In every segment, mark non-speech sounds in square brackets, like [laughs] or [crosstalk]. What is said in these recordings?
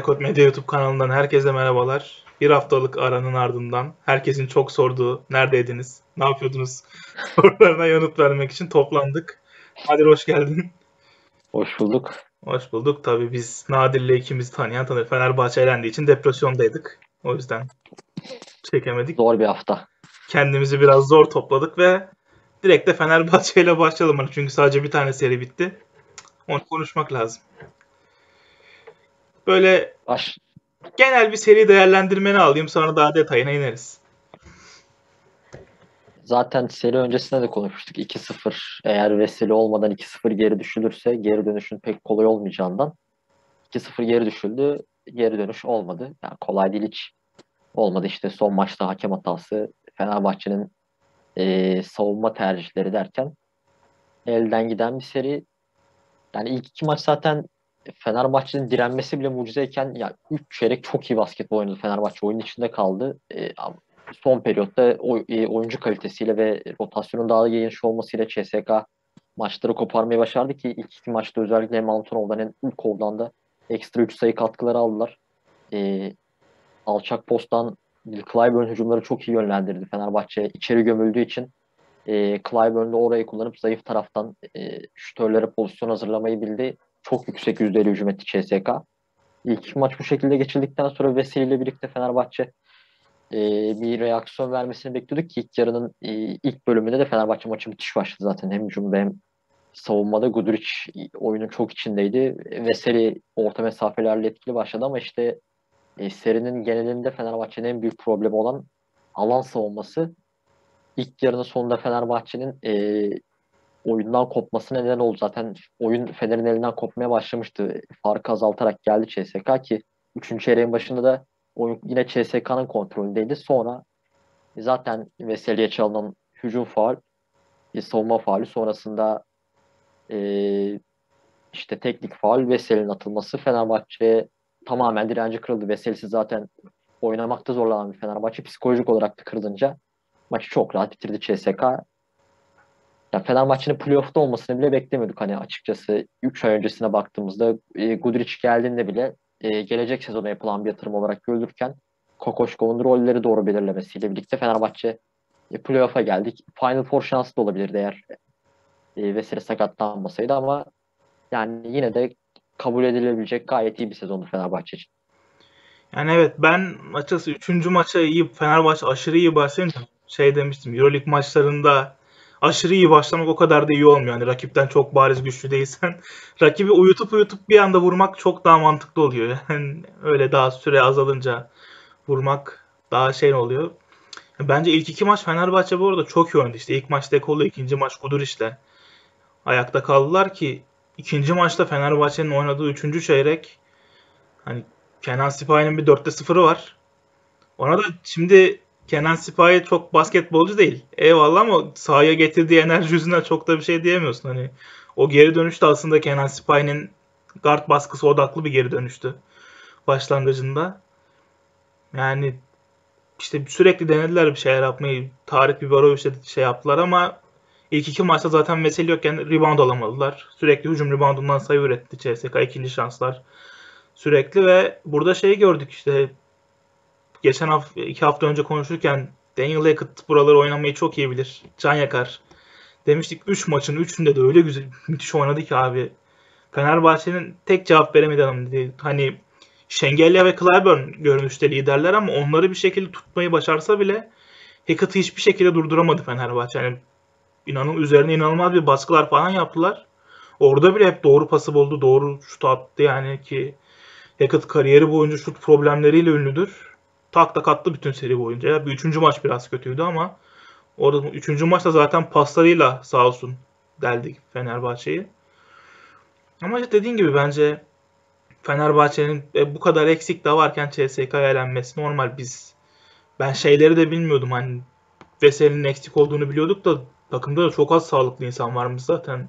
Rekord Medya YouTube kanalından herkese merhabalar. Bir haftalık aranın ardından herkesin çok sorduğu neredeydiniz, ne yapıyordunuz [laughs] sorularına yanıt vermek için toplandık. Nadir hoş geldin. Hoş bulduk. Hoş bulduk. Tabii biz Nadir'le ikimizi tanıyan tanır. Fenerbahçe elendiği için depresyondaydık. O yüzden çekemedik. Zor bir hafta. Kendimizi biraz zor topladık ve direkt de Fenerbahçe ile başlayalım. Çünkü sadece bir tane seri bitti. Onu konuşmak lazım. Böyle Baş, genel bir seri değerlendirmeni alayım sonra daha detayına ineriz. zaten seri öncesinde de konuşmuştuk. 2-0 eğer Veseli olmadan 2-0 geri düşülürse geri dönüşün pek kolay olmayacağından 2-0 geri düşüldü. Geri dönüş olmadı. Yani kolay değil hiç olmadı. İşte son maçta hakem hatası Fenerbahçe'nin eee, savunma tercihleri derken elden giden bir seri. Yani ilk iki maç zaten Fenerbahçe'nin direnmesi bile mucizeyken ya 3 çeyrek çok iyi basketbol oynadı Fenerbahçe. Oyun içinde kaldı. E, son periyotta e, oyuncu kalitesiyle ve rotasyonun daha geniş olmasıyla CSK maçları koparmayı başardı ki ilk iki maçta özellikle hem Antonov'dan hem Ulkov'dan da ekstra 3 sayı katkıları aldılar. E, alçak posttan Clyburn hücumları çok iyi yönlendirdi Fenerbahçe. içeri gömüldüğü için e, Clyburn'da orayı kullanıp zayıf taraftan e, şütörlere pozisyon hazırlamayı bildi. Çok yüksek yüzdeli hücum etti CSK. İlk maç bu şekilde geçirdikten sonra Veseli ile birlikte Fenerbahçe e, bir reaksiyon vermesini bekliyorduk ki ilk yarının e, ilk bölümünde de Fenerbahçe maçı müthiş başladı zaten. Hem hücumda hem savunmada Guduric oyunun çok içindeydi. Veseli orta mesafelerle etkili başladı ama işte e, serinin genelinde Fenerbahçe'nin en büyük problemi olan alan savunması. İlk yarının sonunda Fenerbahçe'nin e, oyundan kopmasına neden oldu. Zaten oyun Fener'in elinden kopmaya başlamıştı. Farkı azaltarak geldi CSK ki 3. çeyreğin başında da oyun yine CSK'nın kontrolündeydi. Sonra zaten Veseli'ye çalınan hücum faul, e, savunma faulü sonrasında e, işte teknik faul Veseli'nin atılması Fenerbahçe'ye tamamen direnci kırıldı. Veseli'siz zaten oynamakta zorlanan bir Fenerbahçe psikolojik olarak da kırılınca maçı çok rahat bitirdi CSK. Ya Fenerbahçe'nin playoff'ta olmasını bile beklemiyorduk hani açıkçası 3 ay öncesine baktığımızda e, Guduric geldiğinde bile e, gelecek sezona yapılan bir yatırım olarak görülürken Kokoşkov'un rolleri doğru belirlemesiyle birlikte Fenerbahçe e, playoff'a geldik. Final Four şansı da olabilirdi eğer e, Veseli sakatlanmasaydı ama yani yine de kabul edilebilecek gayet iyi bir sezondu Fenerbahçe için. Yani evet ben açıkçası 3. maça iyi Fenerbahçe aşırı iyi başlayınca şey demiştim Euroleague maçlarında aşırı iyi başlamak o kadar da iyi olmuyor. Yani rakipten çok bariz güçlü değilsen [laughs] rakibi uyutup uyutup bir anda vurmak çok daha mantıklı oluyor. [laughs] Yani öyle daha süre azalınca vurmak daha şey oluyor. Bence ilk iki maç Fenerbahçe bu arada çok iyi oynadı. İşte ilk maç Dekolo, ikinci maç Guduric'le ayakta kaldılar ki ikinci maçta Fenerbahçe'nin oynadığı üçüncü çeyrek hani Kenan Sipahi'nin bir 4'te 0'ı var. Ona da şimdi Kenan Sipahi çok basketbolcu değil. Eyvallah ama sahaya getirdiği enerji yüzünden çok da bir şey diyemiyorsun. Hani o geri dönüş de aslında Kenan Sipahi'nin guard baskısı odaklı bir geri dönüştü başlangıcında. Yani işte sürekli denediler bir şeyler yapmayı. Tarık Biberovic'le şey yaptılar ama ilk iki maçta zaten mesele yokken rebound alamadılar. Sürekli hücum reboundundan sayı üretti CSK. ikinci şanslar sürekli ve burada şey gördük işte geçen hafta iki hafta önce konuşurken Daniel Hackett buraları oynamayı çok iyi bilir. Can yakar. Demiştik 3 maçın 3'ünde de öyle güzel müthiş oynadı ki abi. Fenerbahçe'nin tek cevap veremedi adam dedi. Hani Şengelya ve Clyburn görünüşte liderler ama onları bir şekilde tutmayı başarsa bile Hackett'ı hiçbir şekilde durduramadı Fenerbahçe. Yani inanın üzerine inanılmaz bir baskılar falan yaptılar. Orada bile hep doğru pası buldu, doğru şut attı yani ki Hackett kariyeri boyunca şut problemleriyle ünlüdür. Tak tak attı bütün seri boyunca. Bir üçüncü maç biraz kötüydü ama orada üçüncü maçta zaten paslarıyla sağ olsun deldik Fenerbahçe'yi. Ama işte dediğin gibi bence Fenerbahçe'nin e, bu kadar eksik de varken CSK'ya elenmesi normal. Biz ben şeyleri de bilmiyordum hani Veseli'nin eksik olduğunu biliyorduk da takımda da çok az sağlıklı insan varmış zaten.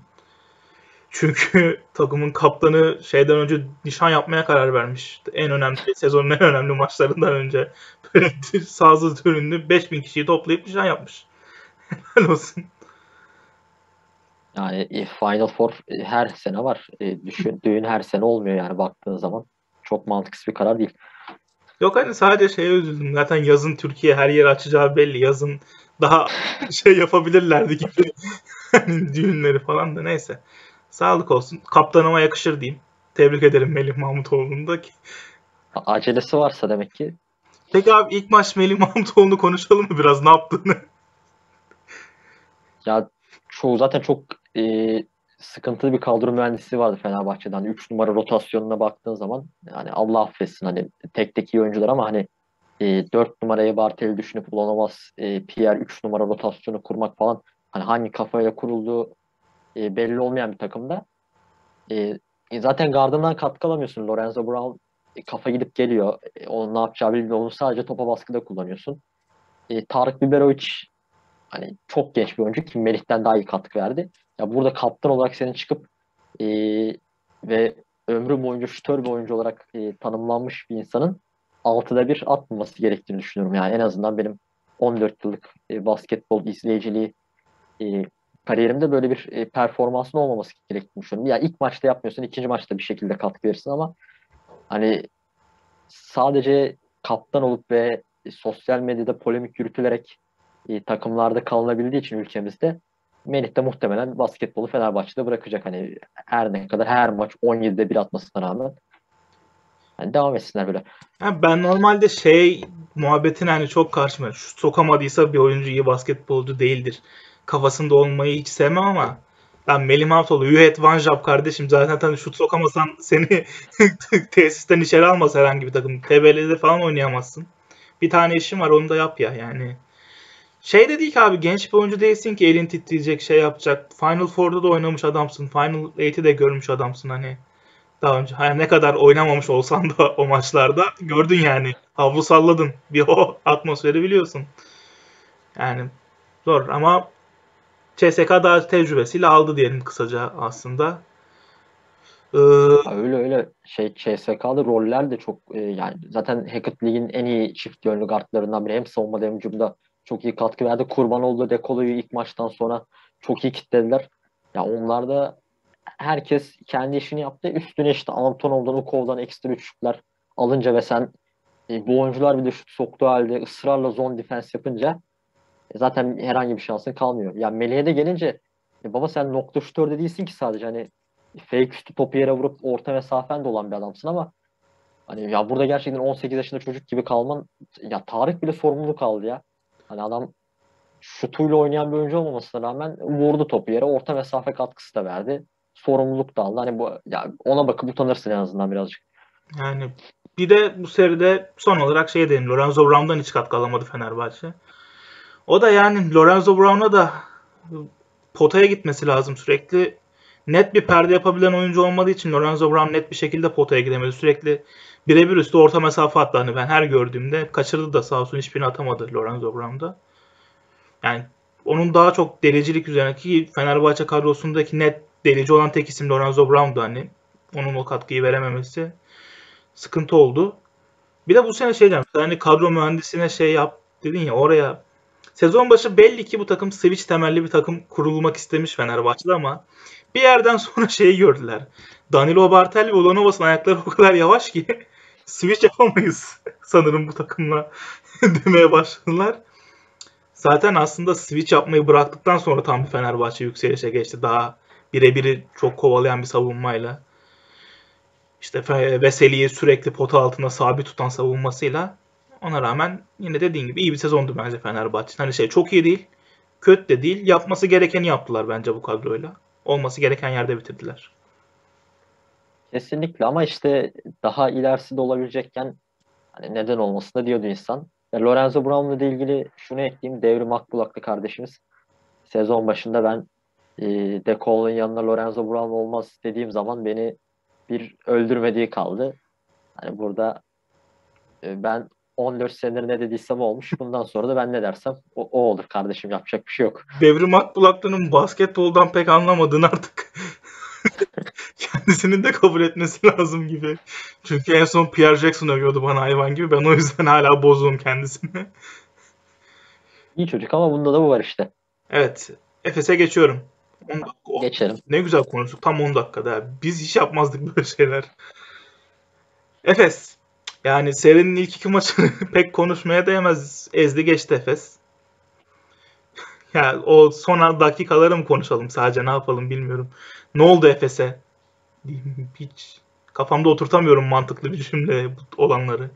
Çünkü [laughs] takımın kaptanı şeyden önce nişan yapmaya karar vermiş. En önemli sezonun en önemli maçlarından önce. Böyle [laughs] sağsız ürünlü 5000 kişiyi toplayıp nişan yapmış. [laughs] Helal olsun. Yani e, Final Four e, her sene var. E, düşün, düğün her sene olmuyor yani baktığın zaman. çok mantıksız bir karar değil. Yok hani sadece şeye üzüldüm. Zaten yazın Türkiye her yeri açacağı belli. Yazın daha şey yapabilirlerdi gibi. hani düğünleri falan da neyse. Sağlık olsun. Kaptanıma yakışır diyeyim. Tebrik ederim Melih Mahmutoğlu'nu da ki. Acelesi varsa demek ki Peki abi ilk maç Melih Mahmutoğlu'nu konuşalım mı biraz ne yaptığını? ya çoğu zaten çok e, sıkıntılı bir kadro mühendisi vardı Fenerbahçe'den. Hani 3 numara rotasyonuna baktığın zaman yani Allah affetsin hani tek tek iyi oyuncular ama hani e, 4 numaraya Bartel'i düşünüp Ulanovas, e, Pierre 3 numara rotasyonu kurmak falan hani hangi kafayla kurulduğu e, belli olmayan bir takımda. E, e, zaten gardından katkı alamıyorsun. Lorenzo Brown e, kafa gidip geliyor. E, onun ne yapacağı bilmiyor. Onu sadece topa baskıda kullanıyorsun. E, Tarık Biberovic hani çok genç bir oyuncu ki Melih'ten daha iyi katkı verdi. Ya burada kaptan olarak senin çıkıp e, ve ömrü boyunca şütör bir oyuncu olarak e, tanımlanmış bir insanın altıda bir atmaması gerektiğini düşünüyorum. Yani en azından benim 14 yıllık e, basketbol izleyiciliği e, kariyerimde böyle bir e, performansın olmaması gerektiğini düşünüyorum. Ya ilk maçta yapmıyorsun, ikinci maçta bir şekilde katkı verirsin ama hani sadece kaptan olup ve e, sosyal medyada polemik yürütülerek e, takımlarda kalınabildiği için ülkemizde Melih de muhtemelen basketbolu Fenerbahçe'de bırakacak. Hani her ne kadar her maç 17'de bir atmasına rağmen hani devam etsinler böyle. Ha, ben normalde şey muhabbetin hani çok karşıma. Sokamadıysa bir oyuncu iyi basketbolcu değildir. Kafasında olmayı hiç sevmem ama ben Melih Mahmutoğlu, you had one job kardeşim. Zaten hani şut sokamasan seni [laughs] tesisten içeri almaz herhangi bir takım. TBL'de falan oynayamazsın. Bir tane işin var onu da yap ya yani. Şey de ki abi genç bir oyuncu değilsin ki elin titreyecek şey yapacak. Final Four'da da oynamış adamsın. Final 8'i de görmüş adamsın hani. Daha önce hani ne kadar oynamamış olsan da o maçlarda gördün yani. Havlu salladın. Bir o atmosferi biliyorsun. Yani zor ama CSK daha tecrübesiyle aldı diyelim kısaca aslında. Ee, öyle öyle şey CSK'lı roller de çok e, yani zaten Hackett Lig'in en iyi çift yönlü guardlarından biri. Hem savunmada hem hücumda çok iyi katkı verdi. Kurbanoğlu Dekolo'yu ilk maçtan sonra çok iyi kitlediler. Ya onlar da herkes kendi işini yaptı. Üstüne işte Antonov'dan, Ukov'dan ekstra üçlükler alınca ve sen e, bu oyuncular bir de şut soktuğu halde ısrarla zone defense yapınca zaten herhangi bir şansın kalmıyor. Yani Melih'e de gelince e, baba sen nokta şutör de değilsin ki sadece hani fake üstü topu yere vurup orta mesafen de olan bir adamsın ama hani ya burada gerçekten 18 yaşında çocuk gibi kalman ya Tarık bile sorumluluk aldı ya. Hani adam şutuyla oynayan bir oyuncu olmamasına rağmen vurdu topu yere. Orta mesafe katkısı da verdi. Sorumluluk da aldı. Hani bu ya ona bakıp utanırsın en azından birazcık. yani bir de bu seride son olarak şey dedim. Lorenzo Brown'dan hiç katkı alamadı Fenerbahçe. O da yani Lorenzo Brown'a da potaya gitmesi lazım sürekli. Net bir perde yapabilen oyuncu olmadığı için Lorenzo Brown net bir şekilde potaya gidemedi. Sürekli birebir üstü orta mesafe attı. Hani ben her gördüğümde kaçırdı da sağ olsun hiçbirini atamadı Lorenzo Brown'da. Yani onun daha çok delicilik üzerine ki Fenerbahçe kadrosundaki net delici olan tek isim Lorenzo Brown'du hani. Onun o katkıyı verememesi sıkıntı oldu. Bir de bu sene şey demiş. Hani kadro mühendisine şey yap dedin ya oraya sezon başı belli ki bu takım switch temelli bir takım kurulmak istemiş Fenerbahçe'de ama bir yerden [laughs] sonra şeyi gördüler. Danilo Bartel ve Ulanovas'ın ayakları o kadar yavaş ki [laughs] switch yapamayız [laughs] sanırım bu takımla demeye başladılar. Zaten aslında switch yapmayı bıraktıktan sonra tam bir Fenerbahçe yükselişe geçti. Daha birebiri çok kovalayan bir savunmayla. İşte Veseli'yi sürekli pota altında sabit tutan savunmasıyla. Ona rağmen yine dediğin gibi iyi bir sezondu bence Fenerbahçe. Hani şey çok iyi değil, kötü de değil. Yapması gerekeni yaptılar bence bu kadroyla. Olması gereken yerde bitirdiler. Kesinlikle ama işte daha ilerisi de olabilecekken hani neden olmasın da diyordu insan. Ya Lorenzo Brown'la ilgili şunu ekleyeyim. Devrim Akbulaklı kardeşimiz sezon başında ben e, De Cole'un yanına Lorenzo Brown olmaz dediğim zaman beni bir öldürmediği kaldı. Hani burada e, ben 14 senedir ne dediysem olmuş. Bundan sonra da ben ne dersem o, o olur kardeşim yapacak bir şey yok. Devrim Akbulatlı'nın basketboldan pek anlamadığını artık [laughs] kendisinin de kabul etmesi lazım gibi. Çünkü en son Pierre Jackson övüyordu bana hayvan gibi. Ben o yüzden hala bozuğum kendisini. İyi çocuk ama bunda da bu var işte. Evet. Efes'e geçiyorum. 10 dakika. Oh, Geçelim. ne güzel konuştuk. Tam 10 dakikada. Biz hiç yapmazdık böyle şeyler. Efes. Yani serinin ilk iki maçını [laughs] pek konuşmaya değmez. Ezdi geçti Efes. [laughs] Ya o son dakikaları mı konuşalım sadece ne yapalım bilmiyorum. Ne oldu Efes'e? [laughs] Hiç kafamda oturtamıyorum mantıklı bir cümle olanları.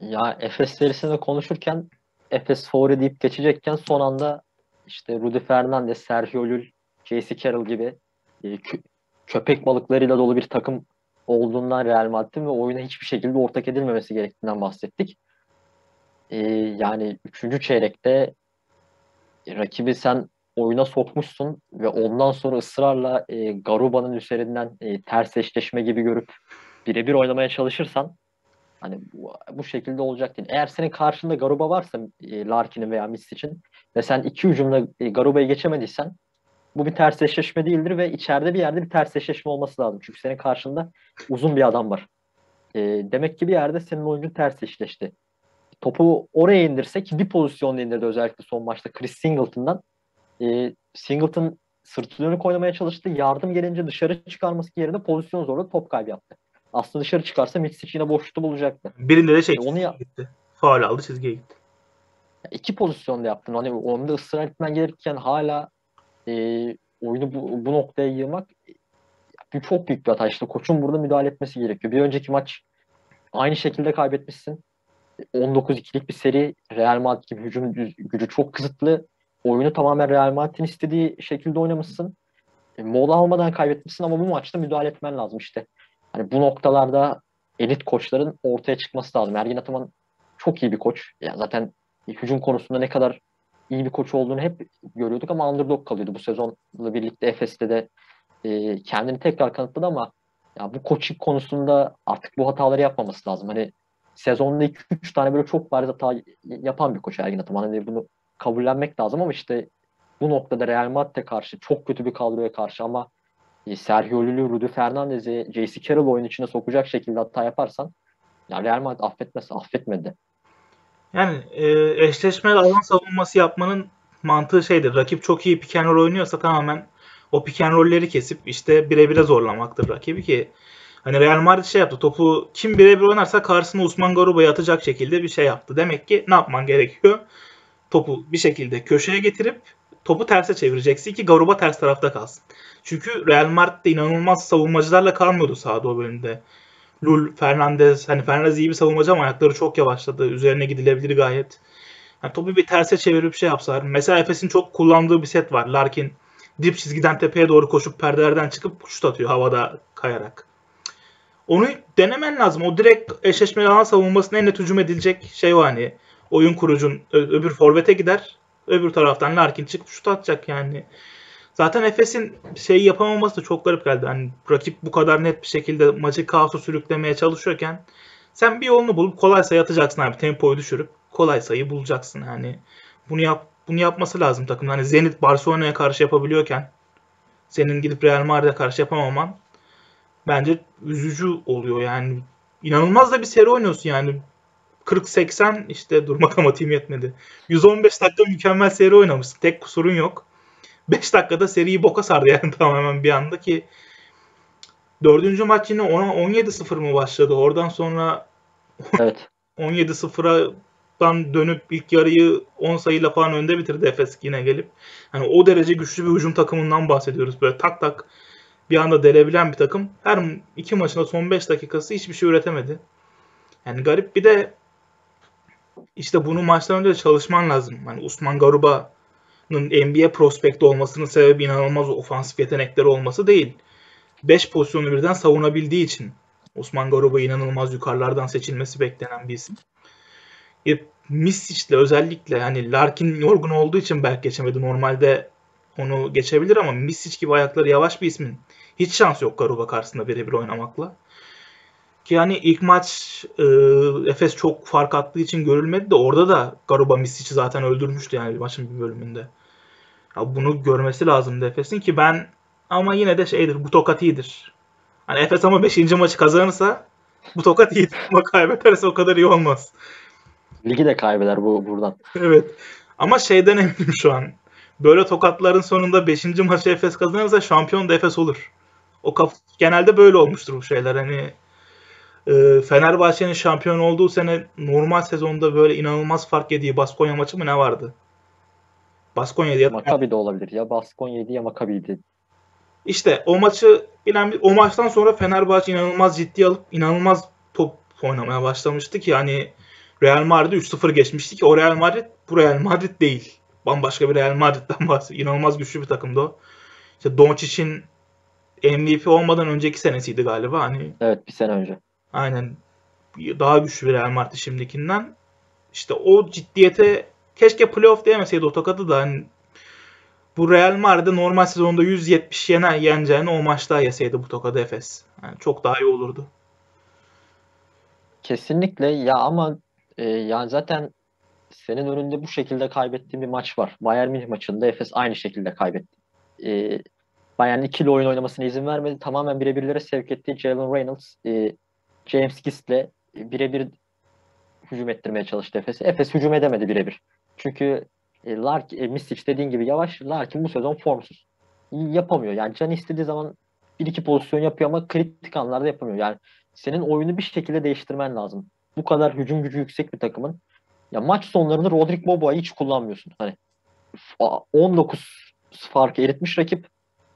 Ya Efes serisinde konuşurken Efes favori deyip geçecekken son anda işte Rudy Fernandez, Sergio Llull, J.C. Carroll gibi e, kö- köpek balıklarıyla dolu bir takım olduğundan Real Madrid'in ve oyuna hiçbir şekilde ortak edilmemesi gerektiğinden bahsettik. E, yani üçüncü çeyrekte rakibi sen oyuna sokmuşsun ve ondan sonra ısrarla e, Garuba'nın üzerinden e, ters eşleşme gibi görüp birebir oynamaya çalışırsan hani bu, bu şekilde olacak değil. Eğer senin karşında Garuba varsa e, Larkin'in veya Misic'in ve sen iki hücumda e, Garuba'yı geçemediysen bu bir ters eşleşme değildir ve içeride bir yerde bir ters eşleşme olması lazım. Çünkü senin karşında uzun bir adam var. E, demek ki bir yerde senin oyuncun ters eşleşti. Topu oraya indirse ki bir pozisyonda indirdi özellikle son maçta Chris Singleton'dan. E, Singleton sırtı dönük oynamaya çalıştı. Yardım gelince dışarı çıkarması yerine pozisyon zorla top kaybı yaptı. Aslında dışarı çıkarsa Mitsic yine boşlukta bulacaktı. Birinde de şey E, onu ya- gitti. Faul aldı çizgiye gitti. iki pozisyonda yaptın. Hani onda ısrar etmen gerekirken hala e, oyunu bu, bu noktaya yığmak e, çok büyük bir hata. İşte koçun burada müdahale etmesi gerekiyor. Bir önceki maç aynı şekilde kaybetmişsin. 19-2'lik bir seri Real Madrid gibi hücum gücü- çok kısıtlı. Oyunu tamamen Real Madrid'in istediği şekilde oynamışsın. E, mola almadan kaybetmişsin ama bu maçta müdahale etmen lazım işte. Hani bu noktalarda elit koçların ortaya çıkması lazım. Ergin Ataman çok iyi bir koç. Ya zaten hücum konusunda ne kadar iyi bir koç olduğunu hep görüyorduk ama underdog kalıyordu. Bu sezonla birlikte Efes'te de e, kendini tekrar kanıtladı ama ya bu coaching konusunda artık bu hataları yapmaması lazım. Hani sezonda 2-3 tane böyle çok bariz hata yapan bir koç Ergin Ataman. Hani bunu kabullenmek lazım ama işte bu noktada Real Madrid'e karşı çok kötü bir kadroya karşı ama e, Sergio Llull, Rudy Fernandez'i, J.C. Carroll oyun içine sokacak şekilde hata yaparsan ya Real Madrid affetmez, affetmedi. Yani e, eşleşmeli alan savunması yapmanın mantığı şeydir. Rakip çok iyi pick and oynuyorsa tamamen o pick and roll'leri kesip işte birebire zorlamaktır rakibi ki hani Real Madrid şey yaptı. Topu kim birebir oynarsa karşısına Usman Garuba'yı atacak şekilde bir şey yaptı. Demek ki ne yapman gerekiyor? Topu bir şekilde köşeye getirip topu terse çevireceksin ki Garuba ters tarafta kalsın. Çünkü Real Madrid'de inanılmaz savunmacılarla kalmıyordu sahada o bölümde. Lul, Fernandez, hani Fernandez iyi bir savunmacı ama ayakları çok yavaşladı. Üzerine gidilebilir gayet. Yani topu bir terse çevirip şey yapsalar. Mesela Efes'in çok kullandığı bir set var. Larkin dip çizgiden tepeye doğru koşup perdelerden çıkıp şut atıyor havada kayarak. Onu denemen lazım. O direkt eşleşmeli alan savunmasına en net hücum edilecek şey o hani. Oyun kurucun öbür forvete gider. Öbür taraftan Larkin çıkıp şut atacak yani. Zaten Efes'in şeyi yapamaması da çok garip geldi. Hani rakip bu kadar net bir şekilde maçı kaosa sürüklemeye çalışıyorken sen bir yolunu bulup kolay sayı atacaksın abi. Tempoyu düşürüp kolay sayı bulacaksın yani. Bunu yap bunu yapması lazım takım. Hani Zenit Barcelona'ya karşı yapabiliyorken senin gidip Real Madrid'e karşı yapamaman bence üzücü oluyor yani. İnanılmaz da bir seri oynuyorsun yani. 40-80 işte dur matematiğim yetmedi. 115 dakika mükemmel seri oynamışsın. Tek kusurun yok. 5 dakikada seriyi boka sardı yani [laughs] tamamen bir anda ki dördüncü maç yine ona 17-0 mı başladı? Oradan sonra Evet. [laughs] 17-0'dan dönüp ilk yarıyı 10 sayıyla falan önde bitirdi Efes yine gelip. Hani o derece güçlü bir hücum takımından bahsediyoruz. Böyle tak tak bir anda delebilen bir takım. Her iki maçında son 5 dakikası hiçbir şey üretemedi. Yani garip bir de işte bunu maçtan önce de çalışman lazım. Hani Usman Garuba'nın NBA prospekti olmasının sebebi inanılmaz ofansif yetenekleri olması değil. 5 pozisyonu birden savunabildiği için Osman Garuba inanılmaz yukarılardan seçilmesi beklenen bir isim. E, Misic'le özellikle hani Larkin yorgun olduğu için belki geçemedi. Normalde onu geçebilir ama Misic gibi ayakları yavaş bir ismin hiç şans yok Garuba karşısında birebir oynamakla. Ki yani ilk maç e, Efes çok fark attığı için görülmedi de orada da Garuba Misic'i zaten öldürmüştü yani maçın bir bölümünde. Ya bunu görmesi lazımdı Efes'in ki ben ama yine de şeydir bu tokat iyidir. Hani Efes ama 5. maçı kazanırsa bu tokat iyidir ama kaybederse o kadar iyi olmaz. Ligi de kaybeder bu buradan. Evet. Ama şeyden eminim şu an. Böyle tokatların sonunda 5. maçı Efes kazanırsa şampiyon da Efes olur. O kaf genelde böyle olmuştur bu şeyler. Hani e, Fenerbahçe'nin şampiyon olduğu sene normal sezonda böyle inanılmaz fark yediği Baskonya maçı mı ne vardı? Baskonya ya da Maccabi de olabilir. Ya Baskonya'ydı ya Maccabi'ydi. İşte o maçı bilen bir- o maçtan sonra Fenerbahçe inanılmaz ciddi alıp inanılmaz top oynamaya başlamıştı ki hani Real Madrid'i 3-0 geçmişti ki o Real Madrid bu Real Madrid değil. Bambaşka bir Real Madrid'den [laughs] bahsediyor. İnanılmaz güçlü bir takımdı o. İşte Doncic'in MVP olmadan önceki senesiydi galiba. Hani Evet bir sene önce. Aynen daha güçlü bir Real Madrid şimdikinden. İşte o ciddiyete keşke playoff diyemeseydi o tokadı da hani bu Real Madrid'e normal sezonda 170 yener yeneceğini o maçta yeseydi bu tokadı Efes. Yani çok daha iyi olurdu. Kesinlikle ya ama e, yani zaten senin önünde bu şekilde kaybettiğin bir maç var. Bayern Münih maçında Efes aynı şekilde kaybetti. E, Bayern ikili oyun oynamasına izin vermedi. Tamamen birebirlere sevk etti. Jalen Reynolds, e, James Gist'le birebir hücum ettirmeye çalıştı Efes'e. Efes hücum edemedi birebir. Çünkü e, Lark, e, Misic dediğin gibi yavaş. Larkin bu sezon formsuz. Yapamıyor. Yani Can istediği zaman bir iki pozisyon yapıyor ama kritik anlarda yapamıyor. Yani senin oyunu bir şekilde değiştirmen lazım. Bu kadar hücum gücü yüksek bir takımın ya maç sonlarında Rodrik Boboa'yı hiç kullanmıyorsun. Hani fa- 19 fark eritmiş rakip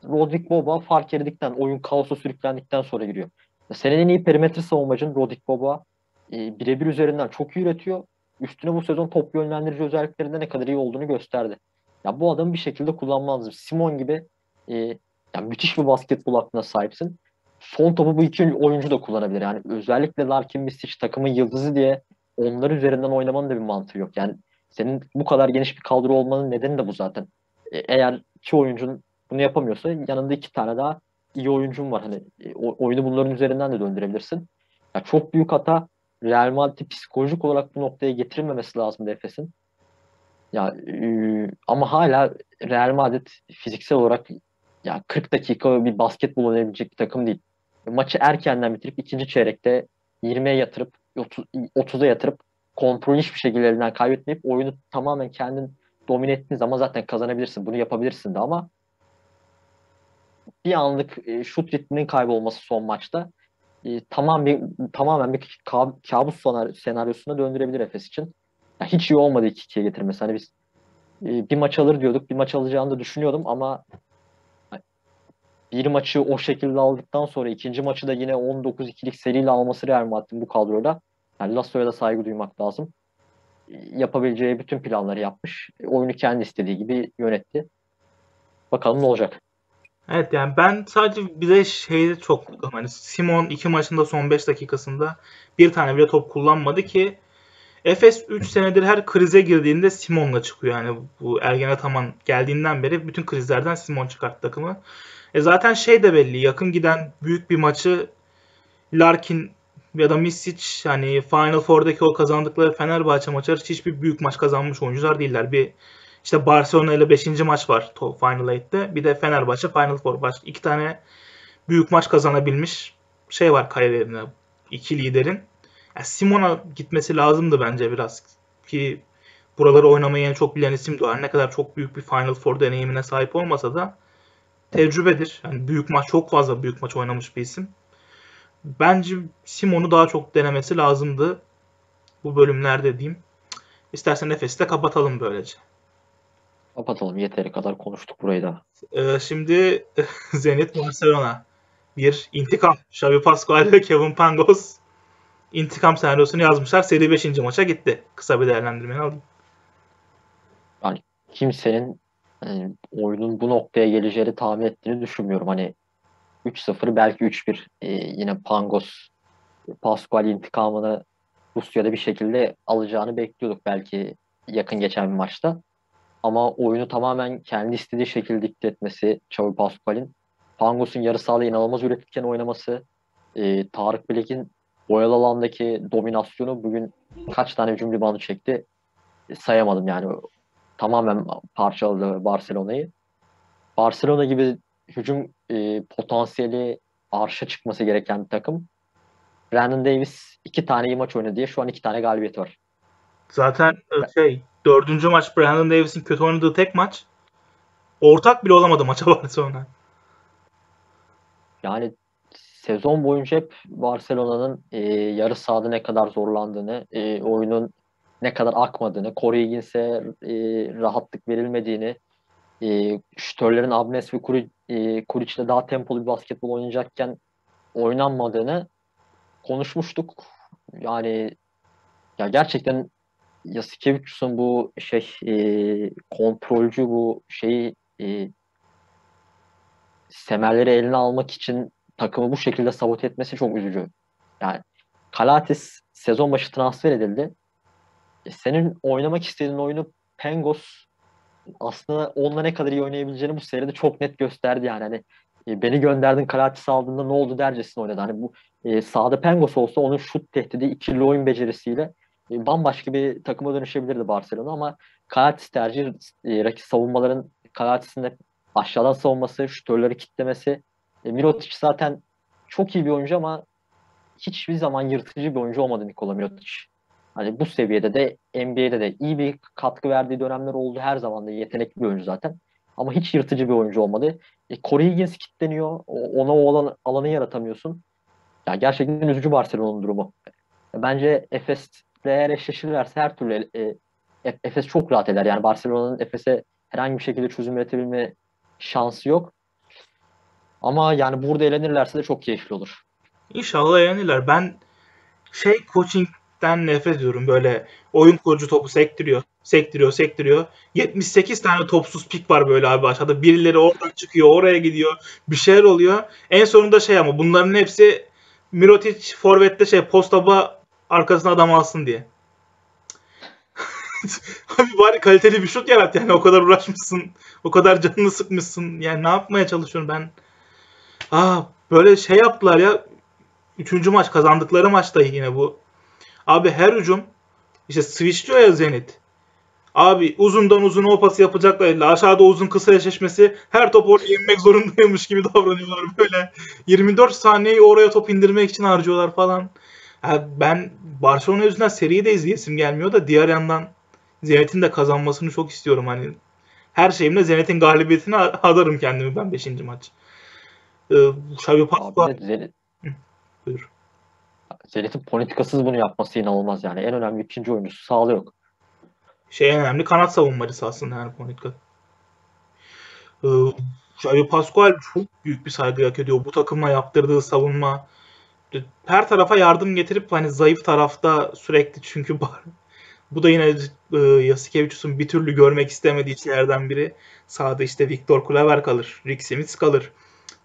Rodrik Boboa fark eridikten, oyun kaosa sürüklendikten sonra giriyor. Ya Senin en iyi perimetre savunmacın Rodrik Boboa e, birebir üzerinden çok iyi üretiyor. Üstüne bu sezon top yönlendirici özelliklerinde ne kadar iyi olduğunu gösterdi. Ya bu adamı bir şekilde kullanman. Simon gibi e, ya müthiş bir basketbol aklına sahipsin. Son topu bu iki oyuncu da kullanabilir. Yani özellikle Larkin Misic takımın yıldızı diye onlar üzerinden oynamanın da bir mantığı yok. Yani senin bu kadar geniş bir kadro olmanın nedeni de bu zaten. E, eğer iki oyuncun bunu yapamıyorsa yanında iki tane daha iyi oyuncun var. Hani e, o- oyunu bunların üzerinden de döndürebilirsin. Ya çok büyük hata Real Madrid'i psikolojik olarak bu noktaya getirilmemesi lazım Efes'in. Ya e, ama hala Real Madrid fiziksel olarak ya 40 dakika bir basketbol oynayabilecek bir takım değil. Maçı erkenden bitirip ikinci çeyrekte 20'ye yatırıp 30 30'a yatırıp kontrolü hiçbir şekilde elinden kaybetmeyip oyunu tamamen kendin domine ettiğin zaman zaten kazanabilirsin. Bunu yapabilirsin de ama bir anlık e, şut ritminin kaybolması son maçta e, tamam bir tamamen bir ka- kabus senaryo- senaryosuna döndürebilir Efes için. Ya hiç iyi olmadı 2-2'ye getirmesi. Hani biz e, bir maç alır diyorduk. Bir maç alacağını da düşünüyordum ama bir maçı o şekilde aldıktan sonra ikinci maçı da yine 19-2'lik seriyle alması Real Madrid'in bu kadroda. Yani Lasso'ya da saygı duymak lazım. Yapabileceği bütün planları yapmış. Oyunu kendi istediği gibi yönetti. Bakalım ne olacak. Evet yani ben sadece bir de şeyde çok hani Simon iki maçında son 5 dakikasında bir tane bile top kullanmadı ki Efes 3 senedir her krize girdiğinde Simon'la çıkıyor. Yani bu Ergen Ataman geldiğinden beri bütün krizlerden Simon çıkarttı takımı. E zaten şey de belli. Yakın giden büyük bir maçı Larkin ya da Misic hani Final Four'daki o kazandıkları Fenerbahçe maçları hiçbir büyük maç kazanmış oyuncular değiller. Bir işte Barcelona ile 5. maç var Final 8'te. Bir de Fenerbahçe Final Four. Başka iki tane büyük maç kazanabilmiş şey var kariyerinde. iki liderin. Yani Simon'a gitmesi lazımdı bence biraz. Ki buraları oynamayı en çok bilen isim. Her ne kadar çok büyük bir Final Four deneyimine sahip olmasa da tecrübedir. Yani büyük maç çok fazla büyük maç oynamış bir isim. Bence Simon'u daha çok denemesi lazımdı bu bölümlerde diyeyim. İstersen Efes'i de kapatalım böylece. Kapatalım. Yeteri kadar konuştuk burayı da. Ee, şimdi [laughs] Zenit Barcelona. Bir intikam. Xavi Pascual ve Kevin Pangos intikam senaryosunu yazmışlar. Seri 5. maça gitti. Kısa bir değerlendirmeni alayım. kimsenin hani, oyunun bu noktaya geleceğini tahmin ettiğini düşünmüyorum. Hani 3-0 belki 3-1 Ee, yine Pangos Pascual intikamını Rusya'da bir şekilde alacağını bekliyorduk belki yakın geçen bir maçta. Ama oyunu tamamen kendi istediği şekilde dikte etmesi Xavi Pascual'in Pangos'un yarı sahada inanılmaz üretken oynaması e, Tarık Bilek'in boyalı alandaki dominasyonu bugün kaç tane hücum ribandı çekti e, sayamadım yani tamamen parçaladı Barcelona'yı. Barcelona gibi hücum e, potansiyeli arşa çıkması gereken bir takım. Brandon Davis iki tane iyi maç oynadı diye şu an iki tane galibiyeti var. Zaten e, şey dördüncü maç Brandon Davis'in kötü oynadığı tek maç. Ortak bile olamadı maça [laughs] Barcelona. Yani sezon boyunca hep Barcelona'nın e, yarı sahada ne kadar zorlandığını, e, oyunun ne kadar akmadığını, Corey Higgins'e e, rahatlık verilmediğini, e, şütörlerin Abnes ve Kuric, e, Kuric'le daha tempolu bir basketbol oynayacakken oynanmadığını konuşmuştuk. Yani ya gerçekten Yasikevicius'un bu şey e, kontrolcü bu şeyi e, semerleri eline almak için takımı bu şekilde sabote etmesi çok üzücü. Yani Kalates sezon başı transfer edildi. E, senin oynamak istediğin oyunu Pengos aslında onunla ne kadar iyi oynayabileceğini bu seride çok net gösterdi yani. Hani e, beni gönderdin Kalates aldığında ne oldu dercesine oynadı. Hani bu e, sahada Pengos olsa onun şut tehdidi, ikili oyun becerisiyle bambaşka bir takıma dönüşebilirdi Barcelona ama Kalates tercih e, rakip savunmaların Kalates'in aşağıdan savunması, şutörleri kitlemesi. E, Mirotic zaten çok iyi bir oyuncu ama hiçbir zaman yırtıcı bir oyuncu olmadı Nikola Mirotic. Hani bu seviyede de NBA'de de iyi bir katkı verdiği dönemler oldu. Her zaman da yetenekli bir oyuncu zaten. Ama hiç yırtıcı bir oyuncu olmadı. E, Corey Higgins kitleniyor. Ona o alan, alanı yaratamıyorsun. Ya gerçekten üzücü Barcelona'nın durumu. Bence Efes eğer eşleşirlerse her türlü e, Efes çok rahat eder. Yani Barcelona'nın Efes'e herhangi bir şekilde çözüm üretebilme şansı yok. Ama yani burada eğlenirlerse de çok keyifli olur. İnşallah eğlenirler. Ben şey coaching'den nefret ediyorum. Böyle oyun kurucu topu sektiriyor. Sektiriyor, sektiriyor. 78 tane topsuz pik var böyle abi aşağıda. Birileri oradan çıkıyor, oraya gidiyor. Bir şeyler oluyor. En sonunda şey ama bunların hepsi Mirotic forvette şey postaba arkasına adam alsın diye. [laughs] Abi bari kaliteli bir şut yarat yani o kadar uğraşmışsın. O kadar canını sıkmışsın. Yani ne yapmaya çalışıyorum ben? Aa böyle şey yaptılar ya. Üçüncü maç kazandıkları maçta yine bu. Abi her hücum işte switch diyor ya Zenit. Abi uzundan uzun o pası yapacaklar. Aşağıda uzun kısa eşleşmesi. Her top oraya inmek zorundaymış gibi davranıyorlar böyle. 24 saniyeyi oraya top indirmek için harcıyorlar falan. Ben Barcelona yüzünden seriyi de izleyesim gelmiyor da diğer yandan Zenit'in de kazanmasını çok istiyorum. Hani her şeyimle Zenit'in galibiyetine adarım kendimi ben 5. maç. Ee, Xavi Pascual... Zenit... Buyur. Zenit'in politikasız bunu yapması inanılmaz yani. En önemli ikinci oyuncusu sağlığı yok. Şey en önemli kanat savunmacısı aslında yani politika. Ee, Xavi Pascual çok büyük bir saygı hak ediyor. Bu takımla yaptırdığı savunma her tarafa yardım getirip hani zayıf tarafta sürekli çünkü [laughs] bu da yine e, Yasikevicius'un bir türlü görmek istemediği şeylerden biri. Sağda işte Viktor Klaver kalır, Rick Smith kalır.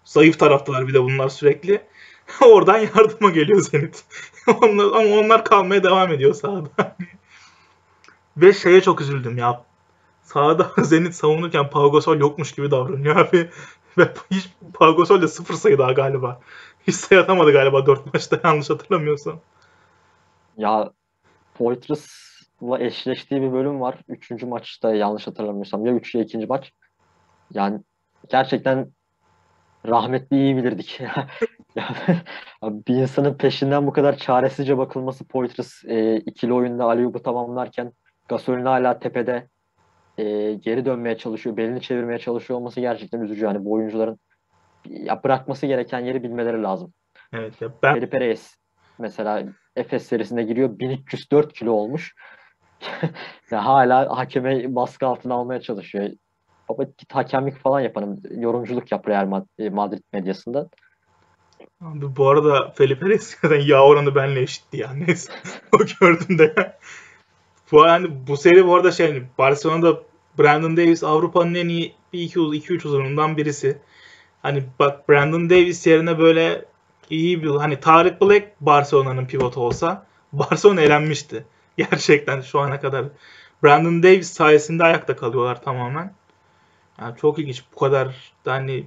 Zayıf taraftalar bir de bunlar sürekli. [laughs] Oradan yardıma geliyor Zenit. [laughs] onlar, ama onlar kalmaya devam ediyor sahada. Ve şeye çok üzüldüm ya. Sahada Zenit savunurken Pau Gasol yokmuş gibi davranıyor abi. Ve hiç Pau Gasol sıfır sayı daha galiba. Hiç atamadı galiba 4 maçta yanlış hatırlamıyorsam. Ya Poitras'la eşleştiği bir bölüm var. Üçüncü maçta yanlış hatırlamıyorsam. Ya 3 ya 2. maç. Yani gerçekten rahmetli iyi bilirdik. [laughs] bir insanın peşinden bu kadar çaresizce bakılması Poitras e, ikili oyunda Aliyub'u tamamlarken Gasol'ün hala tepede e, geri dönmeye çalışıyor, belini çevirmeye çalışıyor olması gerçekten üzücü. Yani bu oyuncuların ya bırakması gereken yeri bilmeleri lazım. Evet ya ben Felipe Reyes mesela Efes serisinde giriyor 1304 kilo olmuş. [laughs] ya hala hakeme baskı altına almaya çalışıyor. Baba git hakemlik falan yapalım. Yorumculuk yap Real e, Madrid medyasında. Abi bu arada Felipe Reyes [laughs] yağ oranı benle eşitti ya. Neyse. [laughs] o gördüm de. bu yani bu seri bu arada şey Barcelona'da Brandon Davis Avrupa'nın en iyi 2-3 uzunundan birisi. Hani bak Brandon Davis yerine böyle iyi bir hani Tarık Black Barcelona'nın pivotu olsa [laughs] Barcelona elenmişti. [laughs] Gerçekten şu ana kadar. Brandon Davis sayesinde ayakta kalıyorlar tamamen. Yani çok ilginç. Bu kadar hani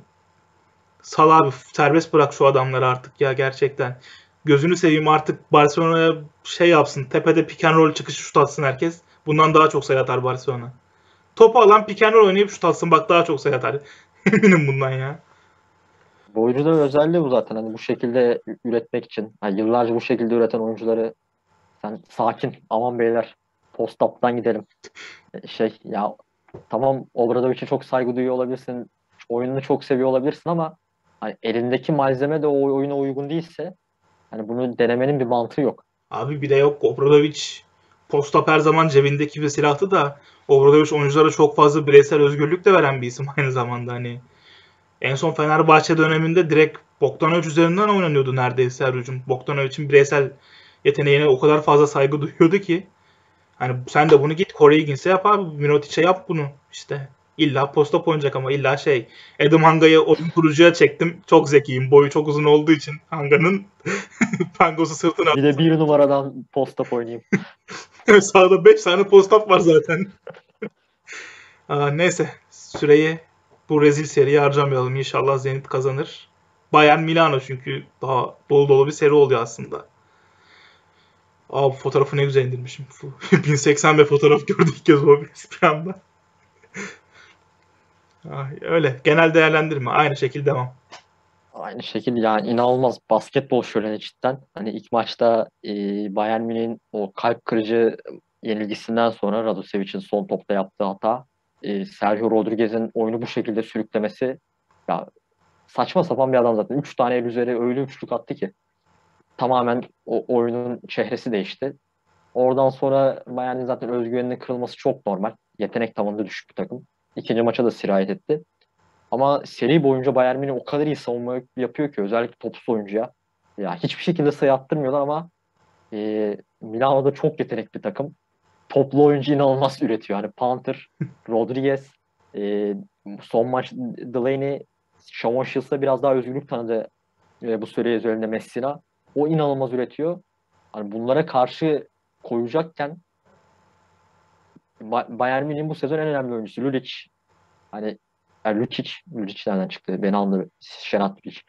sal abi serbest bırak şu adamları artık ya gerçekten. Gözünü seveyim artık Barcelona'ya şey yapsın. Tepede pick and roll çıkışı şut atsın herkes. Bundan daha çok sayı atar Barcelona. Topu alan pick and roll oynayıp şut atsın bak daha çok sayı atar. [laughs] Eminim bundan ya. Bu oyuncuların özelliği bu zaten. Hani bu şekilde üretmek için. Yani yıllarca bu şekilde üreten oyuncuları sen sakin aman beyler post up'tan gidelim. E, şey ya tamam Obradovic'e çok saygı duyuyor olabilirsin. Oyununu çok seviyor olabilirsin ama hani elindeki malzeme de o oyuna uygun değilse hani bunu denemenin bir mantığı yok. Abi bir de yok Obradovic posta her zaman cebindeki bir silahtı da Obradovic oyunculara çok fazla bireysel özgürlük de veren bir isim aynı zamanda hani. En son Fenerbahçe döneminde direkt Bogdanovic üzerinden oynanıyordu neredeyse her hücum. Bogdanovic'in bireysel yeteneğine o kadar fazla saygı duyuyordu ki. Hani sen de bunu git Corey Higgins'e yap abi. Minotic'e yap bunu. İşte illa posta oynayacak ama illa şey. Adam Hanga'yı oyun kurucuya çektim. Çok zekiyim. Boyu çok uzun olduğu için Hanga'nın [laughs] pangosu sırtına. Bir de bir numaradan post oynayayım. [laughs] Sağda 5 tane post var zaten. [laughs] Aa, neyse süreyi bu rezil seriye harcamayalım. İnşallah Zenit kazanır. Bayern Milano çünkü daha dolu dolu bir seri oluyor aslında. Aa bu fotoğrafı ne güzel indirmişim. 1080 [laughs] bir fotoğraf gördük ilk kez o bir anda. Öyle. Genel değerlendirme. Aynı şekilde devam. Aynı şekilde yani inanılmaz basketbol şöleni cidden. Hani ilk maçta e, Bayern Münih'in o kalp kırıcı yenilgisinden sonra Radosevic'in son topta yaptığı hata e, Sergio Rodriguez'in oyunu bu şekilde sürüklemesi ya saçma sapan bir adam zaten. Üç tane el üzeri öyle üçlük attı ki tamamen o oyunun çehresi değişti. Oradan sonra Bayern'in zaten özgüveninin kırılması çok normal. Yetenek tavanında düşük bir takım. İkinci maça da sirayet etti. Ama seri boyunca Bayern Münih o kadar iyi savunma yapıyor ki özellikle topsuz oyuncuya. Ya hiçbir şekilde sayı attırmıyorlar ama e, Milano'da çok yetenekli takım. Toplu oyuncu inanılmaz üretiyor. Hani Panther, [laughs] Rodriguez, e, son maç Delaney, Shavon Shields'a biraz daha özgürlük tanıdı e, bu süre üzerinde Messina. O inanılmaz üretiyor. Hani bunlara karşı koyacakken Bayern Münih'in bu sezon en önemli oyuncusu Lulic. Hani yani Lucic, Lucic nereden çıktı? Beni anladı. Şenat Lucic.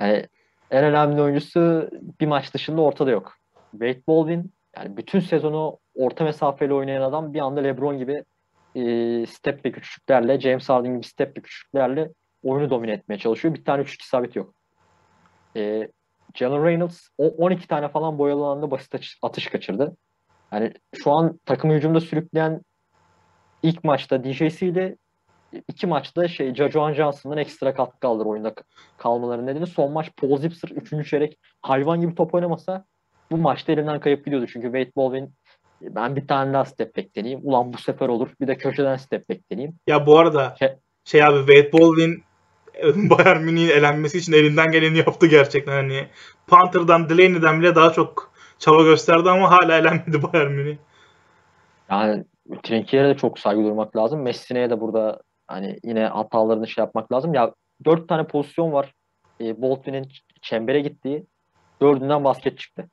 yani [laughs] en önemli oyuncusu bir maç dışında ortada yok. Wade Baldwin yani bütün sezonu orta mesafeli oynayan adam bir anda LeBron gibi e, step ve küçüklerle, James Harden gibi step ve küçüklerle oyunu domine etmeye çalışıyor. Bir tane üçlük isabet yok. E, Jalen Reynolds 12 tane falan boyalı alanda basit atış kaçırdı. Yani şu an takım hücumda sürükleyen ilk maçta DJC ile iki maçta şey Jajuan Johnson'dan ekstra katkı alır oyunda kalmaları nedeni. Son maç Paul Zipser 3. çeyrek hayvan gibi top oynamasa bu maçta elinden kayıp gidiyordu. Çünkü Wade Baldwin ben bir tane daha step back deneyeyim. Ulan bu sefer olur. Bir de köşeden step back deneyeyim. Ya bu arada şey, şey abi Wade Baldwin [laughs] Bayern Münih'in elenmesi için elinden geleni yaptı gerçekten. Hani Panther'dan, Delaney'den bile daha çok çaba gösterdi ama hala elenmedi [laughs] Bayern Münih. Yani Trinkier'e de çok saygı durmak lazım. Messi'ne de burada hani yine hatalarını şey yapmak lazım. Ya dört tane pozisyon var. E, Bolton'un çembere gittiği. Dördünden basket çıktı.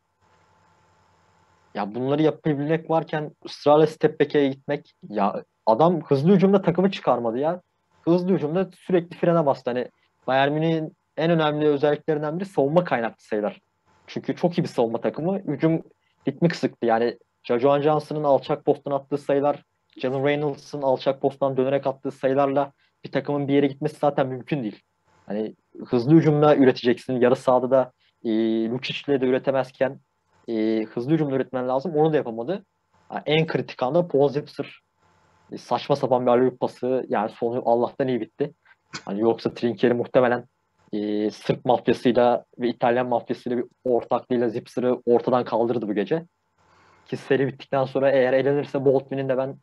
Ya bunları yapabilmek varken ısrarla step gitmek ya adam hızlı hücumda takımı çıkarmadı ya. Hızlı hücumda sürekli frene bastı. Hani Bayern Münih'in en önemli özelliklerinden biri savunma kaynaklı sayılar. Çünkü çok iyi bir savunma takımı. Hücum ritmi kısıktı. Yani Jajuan Johnson'ın alçak posttan attığı sayılar, Jalen Reynolds'ın alçak posttan dönerek attığı sayılarla bir takımın bir yere gitmesi zaten mümkün değil. Hani hızlı hücumda üreteceksin. Yarı sahada da e, Lucic'le de üretemezken e, hızlı hücumda üretmen lazım. Onu da yapamadı. Yani en kritik anda Paul Zipser e, saçma sapan bir alüyüp pası yani sonu Allah'tan iyi bitti. Hani yoksa Trinkieri muhtemelen e, Sırp mafyasıyla ve İtalyan mafyasıyla bir ortaklığıyla Zipser'ı ortadan kaldırdı bu gece. Ki seri bittikten sonra eğer elenirse Boltman'in de ben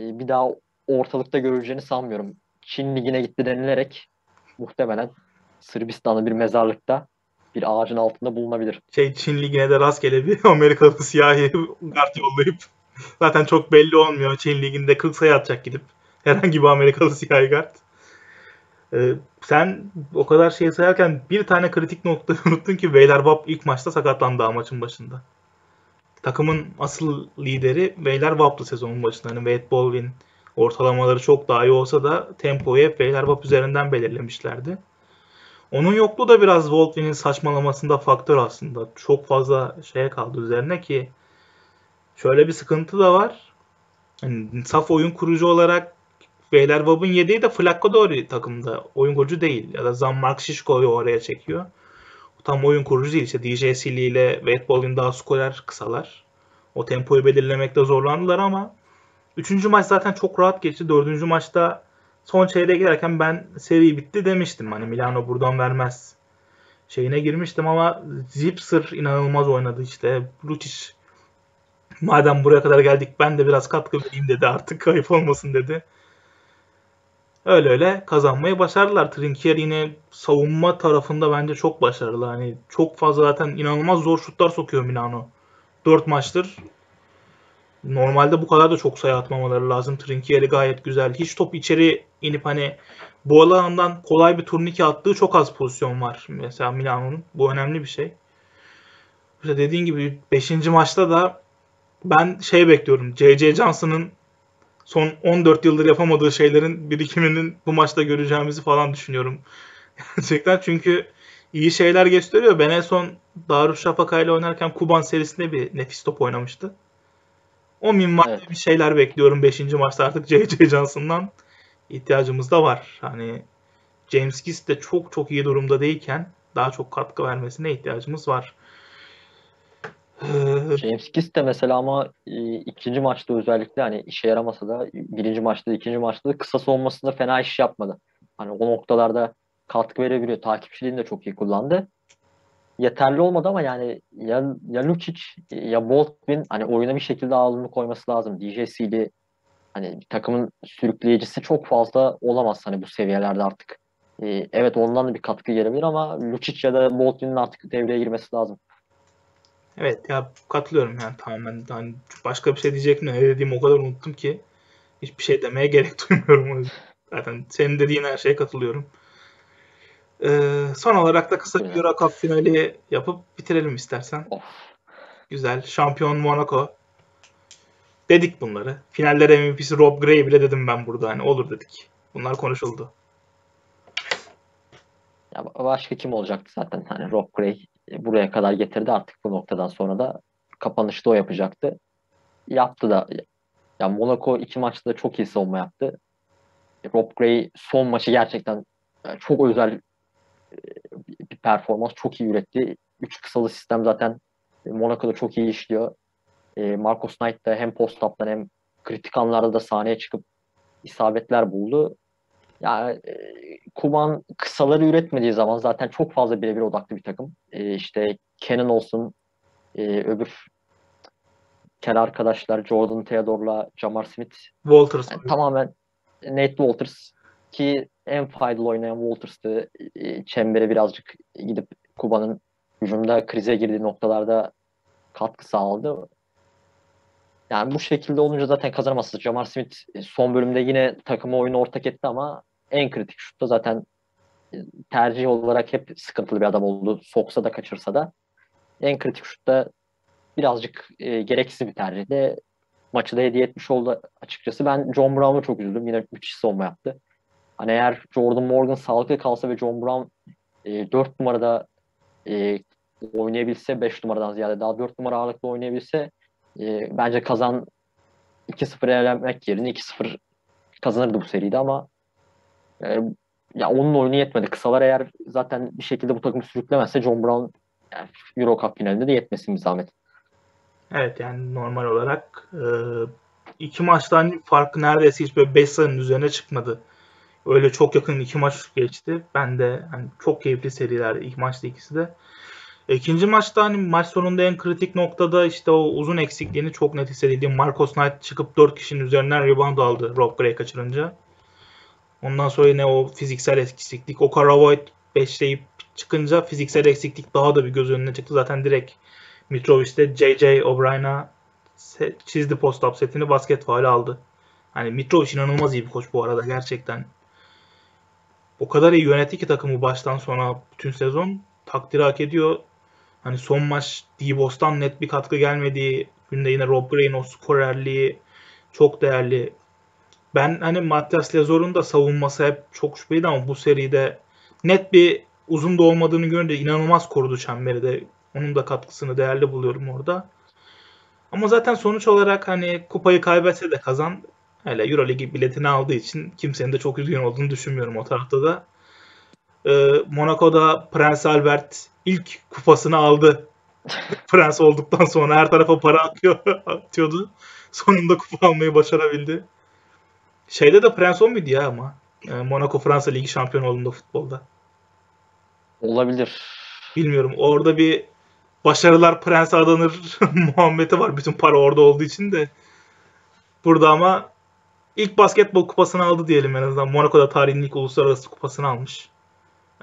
e, bir daha ortalıkta görüleceğini sanmıyorum. Çin ligine gitti denilerek muhtemelen Sırbistan'da bir mezarlıkta bir ağacın altında bulunabilir. Şey Çin ligine de rastgele bir [laughs] Amerikalı siyahi kart yollayıp zaten çok belli olmuyor. Çin liginde 40 sayı atacak gidip herhangi bir Amerikalı siyahi kart. Ee, sen o kadar şey sayarken bir tane kritik noktayı [laughs] unuttun ki Weyler Wap ilk maçta sakatlandı maçın başında. Takımın asıl lideri Weyler Wap'tı sezonun başında. Hani Wade Baldwin ortalamaları çok daha iyi olsa da tempoyu hep Weyler Wap üzerinden belirlemişlerdi. Onun yokluğu da biraz Baldwin'in saçmalamasında faktör aslında. Çok fazla şeye kaldı üzerine ki şöyle bir sıkıntı da var. Yani saf oyun kurucu olarak Veylerwab'ın yediği de Flacco Dori takımda. Oyun kurucu değil. Ya da Zammark Şişko'yu oraya çekiyor. Tam oyun kurucu değil. İşte DJ Silly ile Wade daha skorer kısalar. O tempoyu belirlemekte zorlandılar ama 3. maç zaten çok rahat geçti. 4. maçta son çeyreğe girerken ben seri bitti demiştim. Hani Milano buradan vermez şeyine girmiştim ama Zipser inanılmaz oynadı işte. Lucic madem buraya kadar geldik ben de biraz katkı vereyim dedi artık kayıp olmasın dedi. Öyle öyle kazanmayı başardılar. Trinkier yine savunma tarafında bence çok başarılı. Hani çok fazla zaten inanılmaz zor şutlar sokuyor Milano. 4 maçtır. Normalde bu kadar da çok sayı atmamaları lazım. Trinkier'i gayet güzel. Hiç top içeri inip hani bu alandan kolay bir turnike attığı çok az pozisyon var. Mesela Milano'nun. Bu önemli bir şey. İşte dediğin gibi 5. maçta da ben şey bekliyorum. J.J. Johnson'ın son 14 yıldır yapamadığı şeylerin birikiminin bu maçta göreceğimizi falan düşünüyorum. [laughs] Gerçekten çünkü iyi şeyler gösteriyor. Ben en son Darüşşafaka ile oynarken Kuban serisinde bir nefis top oynamıştı. O minvalde evet. bir şeyler bekliyorum 5. maçta artık J.J. Johnson'dan ihtiyacımız da var. Hani James Kiss de çok çok iyi durumda değilken daha çok katkı vermesine ihtiyacımız var. Ee, James Kiss de mesela ama e, ikinci maçta özellikle hani işe yaramasa da birinci maçta ikinci maçta da kısa savunmasında fena iş yapmadı. Hani o noktalarda katkı verebiliyor. Takipçiliğini de çok iyi kullandı. Yeterli olmadı ama yani ya, ya Lucic ya Boltwin hani oyuna bir şekilde ağzını koyması lazım. DJC'li hani bir takımın sürükleyicisi çok fazla olamaz hani bu seviyelerde artık. Ee, evet ondan da bir katkı gelebilir ama Lucic ya da Boltwin'in artık devreye girmesi lazım. Evet ya katılıyorum yani tamamen. Hani başka bir şey diyecektim ne dediğimi o kadar unuttum ki hiçbir şey demeye gerek [laughs] duymuyorum. Zaten senin dediğin her şeye katılıyorum. Ee, son olarak da kısa bir Euro Cup finali yapıp bitirelim istersen. Of. Güzel. Şampiyon Monaco. Dedik bunları. Finallere MVP'si Rob Gray bile dedim ben burada. Hani olur dedik. Bunlar konuşuldu. Ya başka kim olacaktı zaten? Hani Rob Gray buraya kadar getirdi artık bu noktadan sonra da kapanışta o yapacaktı. Yaptı da. Ya Monaco iki maçta da çok iyi savunma yaptı. Rob Gray son maçı gerçekten çok özel bir performans. Çok iyi üretti. Üç kısalı sistem zaten Monaco'da çok iyi işliyor. Marcos Knight da hem post-up'tan hem kritik anlarda da sahneye çıkıp isabetler buldu. Yani e, Kuban kısaları üretmediği zaman zaten çok fazla birebir odaklı bir takım. E, işte Kenan olsun, e, öbür kel arkadaşlar Jordan Theodore'la Jamar Smith. Walters. Yani tamamen Nate Walters ki en faydalı oynayan Walters'tı. E, çembere birazcık gidip Kuba'nın hücumda krize girdiği noktalarda katkı sağladı. Yani bu şekilde olunca zaten kazanamazsınız. Jamar Smith e, son bölümde yine takımı oyunu ortak etti ama en kritik şutta zaten e, tercih olarak hep sıkıntılı bir adam oldu. Soksa da kaçırsa da. En kritik şutta birazcık e, gereksiz bir tercihde maçı da hediye etmiş oldu açıkçası. Ben John Brown'a çok üzüldüm. Yine müthiş savunma yaptı. Hani eğer Jordan Morgan sağlıklı kalsa ve John Brown e, 4 numarada e, oynayabilse 5 numaradan ziyade daha 4 numara ağırlıklı oynayabilse e, bence kazan 2-0 elenmek yerine 2-0 kazanırdı bu seride ama e, ya onun oyunu yetmedi. Kısalar eğer zaten bir şekilde bu takımı sürüklemezse John Brown yani Euro Cup finalinde de yetmesin bir zahmet. Evet yani normal olarak e, iki maçtan farkı neredeyse hiç böyle 5 sayının üzerine çıkmadı. Öyle çok yakın iki maç geçti. Ben de hani çok keyifli seriler ilk maçta ikisi de. İkinci maçta hani maç sonunda en kritik noktada işte o uzun eksikliğini çok net hissedildi. Marcos Knight çıkıp 4 kişinin üzerinden rebound aldı Rob Gray kaçırınca. Ondan sonra yine o fiziksel eksiklik. O Karavoid 5'leyip çıkınca fiziksel eksiklik daha da bir göz önüne çıktı. Zaten direkt Mitrovic'de J.J. O'Brien'a çizdi post-up setini basket faal aldı. Hani Mitrovic inanılmaz iyi bir koç bu arada gerçekten. O kadar iyi yönetti ki takımı baştan sona bütün sezon. Takdir hak ediyor. Hani son maç D-Boss'tan net bir katkı gelmediği günde yine Rob Gray'in o skorerliği çok değerli. Ben hani Matias Lezor'un da savunması hep çok şüpheydi ama bu seride net bir uzun da olmadığını görünce inanılmaz korudu çemberi de. Onun da katkısını değerli buluyorum orada. Ama zaten sonuç olarak hani kupayı kaybetse de kazan. Hele Euroligi biletini aldığı için kimsenin de çok üzgün olduğunu düşünmüyorum o tarafta da. Ee, Monaco'da Prens Albert ilk kupasını aldı. [laughs] Prens olduktan sonra her tarafa para atıyor, [laughs] atıyordu. Sonunda kupa almayı başarabildi. Şeyde de Prens o muydu ya ama? E, Monaco Fransa Ligi şampiyonu olduğunda futbolda. Olabilir. Bilmiyorum. Orada bir başarılar prense adanır [laughs] muhabbeti var. Bütün para orada olduğu için de. Burada ama ilk basketbol kupasını aldı diyelim en azından. Monaco'da tarihin ilk uluslararası kupasını almış.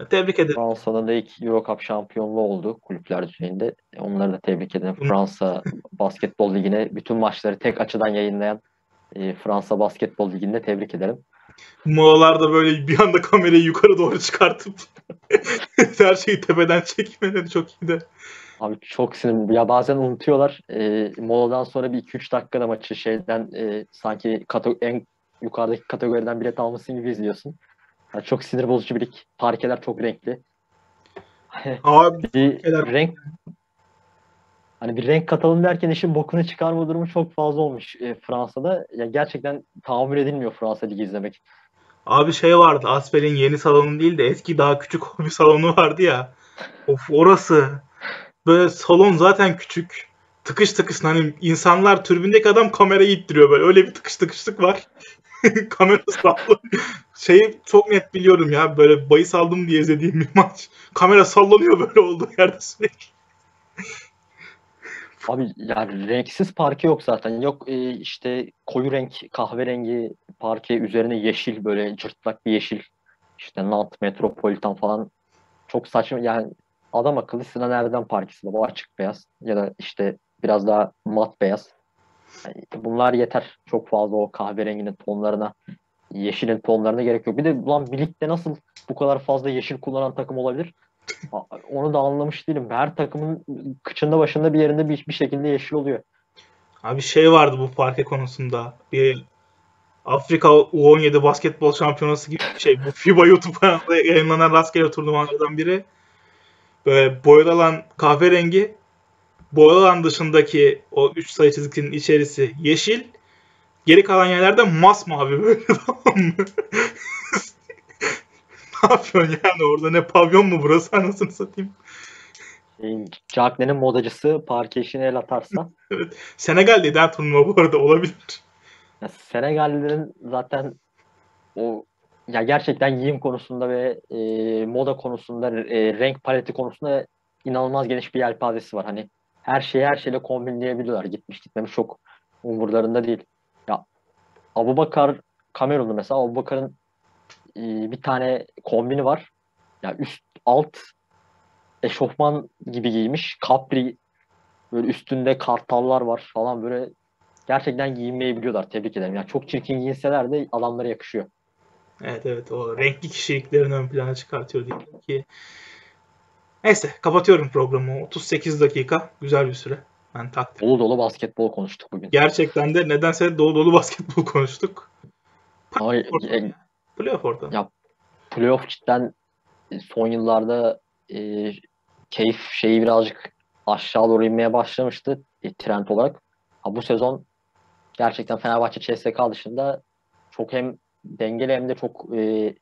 Tebrik ederim. Fransa'nın da ilk Euro Cup şampiyonluğu oldu kulüpler düzeyinde. Onları da tebrik ederim. Fransa Basketbol Ligi'ne bütün maçları tek açıdan yayınlayan e, Fransa Basketbol Ligi'nde tebrik ederim. Molalarda böyle bir anda kamerayı yukarı doğru çıkartıp [laughs] her şeyi tepeden çekmeleri çok iyiydi. Abi çok sinirli. Ya bazen unutuyorlar. E, moladan sonra bir 2-3 dakikada maçı şeyden e, sanki kato- en yukarıdaki kategoriden bilet almışsın gibi izliyorsun. Yani çok sinir bozucu bir lig. Parkeler çok renkli. [laughs] Abi bir renk hani bir renk katalım derken işin bokunu çıkarma durumu çok fazla olmuş e, Fransa'da. Ya gerçekten tahammül edilmiyor Fransa Ligi izlemek. Abi şey vardı. Asfel'in yeni salonu değil de eski daha küçük [laughs] bir salonu vardı ya. Of orası. Böyle salon zaten küçük. Tıkış tıkış hani insanlar türbündeki adam kamerayı ittiriyor böyle. Öyle bir tıkış tıkışlık var. [laughs] Kamera sallanıyor. Şeyi çok net biliyorum ya. Böyle bahis aldım diye izlediğim bir maç. Kamera sallanıyor böyle olduğu yerde sürekli. Abi yani renksiz parke yok zaten. Yok e, işte koyu renk kahverengi parke üzerine yeşil böyle cırtlak bir yeşil. İşte Nantes Metropolitan falan çok saçma yani adam akıllı Sinan Erdem parkesi bu açık beyaz ya da işte biraz daha mat beyaz. Yani bunlar yeter. Çok fazla o kahverenginin tonlarına yeşilin tonlarına gerek yok. Bir de ulan birlikte nasıl bu kadar fazla yeşil kullanan takım olabilir? Onu da anlamış değilim. Her takımın kıçında başında bir yerinde bir, bir şekilde yeşil oluyor. Abi şey vardı bu parke konusunda. Bir Afrika U17 basketbol şampiyonası gibi şey. Bu [laughs] FIBA YouTube kanalında yayınlanan rastgele turnuvalardan biri. Böyle boyalan kahverengi. Boyalan dışındaki o 3 sayı çizginin içerisi yeşil. Geri kalan yerlerde masmavi böyle [laughs] tamam mı? ne yapıyorsun yani orada ne pavyon mu burası anasını satayım. Cagney'in modacısı parke işine el atarsa [laughs] Senegal'deydi ha turnuva bu arada olabilir. ya Senegallilerin zaten o ya gerçekten giyim konusunda ve e, moda konusunda e, renk paleti konusunda inanılmaz geniş bir yelpazesi var. Hani her şeyi her şeyle kombinleyebiliyorlar. Gitmiş gitmemiş çok umurlarında değil. Ya Abubakar Kamerunlu mesela Abubakar'ın e, bir tane kombini var. Ya üst alt eşofman gibi giymiş. Capri böyle üstünde kartallar var falan böyle gerçekten giyinmeyi biliyorlar. Tebrik ederim. Yani çok çirkin giyinseler de adamlara yakışıyor. Evet evet o renkli kişiliklerini ön plana çıkartıyor diyelim ki. Neyse kapatıyorum programı. 38 dakika güzel bir süre. Ben takdir. Dolu dolu basketbol konuştuk bugün. Gerçekten de nedense dolu dolu basketbol konuştuk. E, Playoff orada. Ya, playoff cidden son yıllarda e, keyif şeyi birazcık aşağı doğru inmeye başlamıştı e, trend olarak. Ha, bu sezon gerçekten Fenerbahçe CSK dışında çok hem dengeli hem de çok e,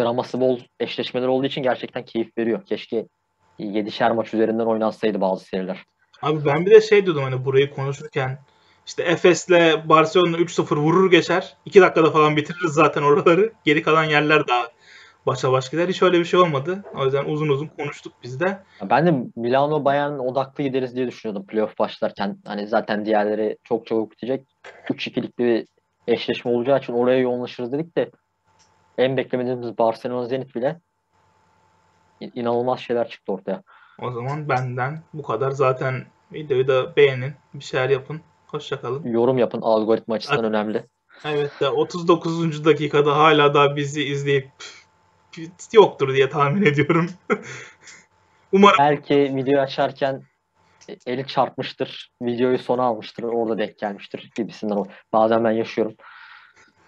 draması bol eşleşmeler olduğu için gerçekten keyif veriyor. Keşke 7'şer maç üzerinden oynansaydı bazı seriler. Abi ben bir de şey diyordum hani burayı konuşurken işte Efes'le Barcelona 3-0 vurur geçer. 2 dakikada falan bitiririz zaten oraları. [laughs] Geri kalan yerler daha başa baş gider. Hiç öyle bir şey olmadı. O yüzden uzun uzun konuştuk biz de. Ben de Milano Bayern odaklı gideriz diye düşünüyordum playoff başlarken. Hani zaten diğerleri çok çabuk bitecek. 3-2'lik bir eşleşme olacağı için oraya yoğunlaşırız dedik de en beklemediğimiz Barcelona Zenit bile in- inanılmaz şeyler çıktı ortaya. O zaman benden bu kadar. Zaten videoyu da beğenin. Bir şeyler yapın. Hoşçakalın. Yorum yapın algoritma açısından önemli. Evet de 39. dakikada hala da bizi izleyip yoktur diye tahmin ediyorum. [laughs] Umarım Belki videoyu açarken eli çarpmıştır, videoyu sona almıştır, orada denk gelmiştir gibisinden. o. Bazen ben yaşıyorum.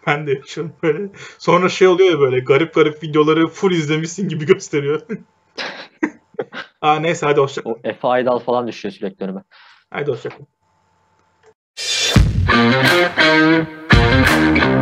ben de yaşıyorum böyle. Sonra şey oluyor ya böyle garip garip videoları full izlemişsin gibi gösteriyor. [laughs] Aa neyse hadi hoşça O Efe Aydal falan düşüyor sürekli önüme. Hadi hoşça kalın. [laughs]